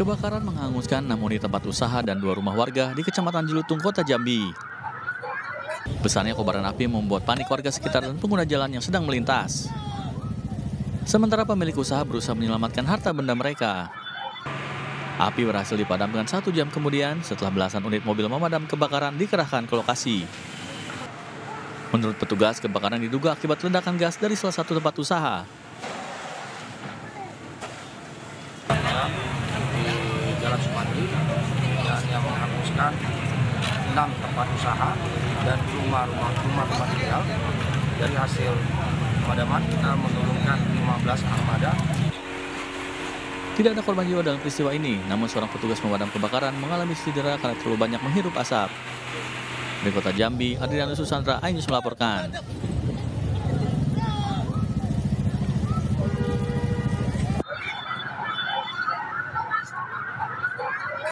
Kebakaran menghanguskan 6 unit tempat usaha dan dua rumah warga di Kecamatan Jelutung, Kota Jambi. Besarnya kobaran api membuat panik warga sekitar dan pengguna jalan yang sedang melintas. Sementara pemilik usaha berusaha menyelamatkan harta benda mereka. Api berhasil dipadamkan satu jam kemudian setelah belasan unit mobil pemadam kebakaran dikerahkan ke lokasi. Menurut petugas, kebakaran diduga akibat ledakan gas dari salah satu tempat usaha. di Jalan Sumantri dan yang menghanguskan enam tempat usaha dan rumah-rumah rumah tempat tinggal. Dari hasil pemadaman kita menurunkan 15 armada Tidak ada korban jiwa dalam peristiwa ini, namun seorang petugas pemadam kebakaran mengalami cedera karena terlalu banyak menghirup asap. Dari kota Jambi, Adrianus Susandra, Ainus melaporkan.